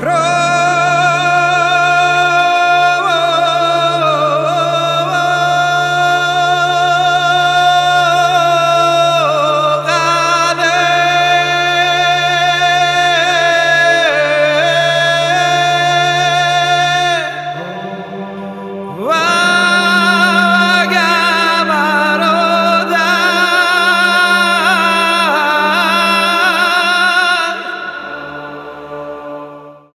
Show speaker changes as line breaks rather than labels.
Roma!